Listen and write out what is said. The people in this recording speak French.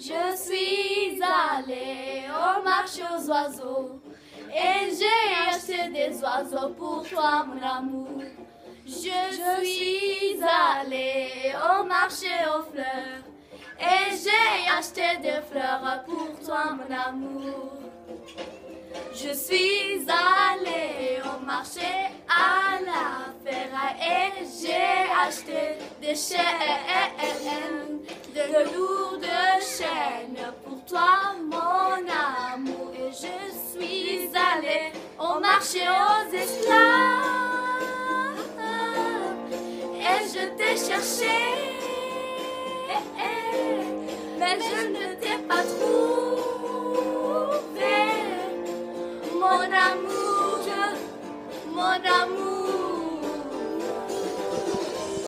Je suis allée au marché aux oiseaux et j'ai acheté des oiseaux pour toi, mon amour. Je suis allée au marché aux fleurs et j'ai acheté des fleurs pour toi, mon amour. Je suis allée au marché à la ferraille et j'ai acheté des chaînes, marché aux esclaves et je t'ai cherché, mais je ne t'ai pas trouvé mon amour, mon amour.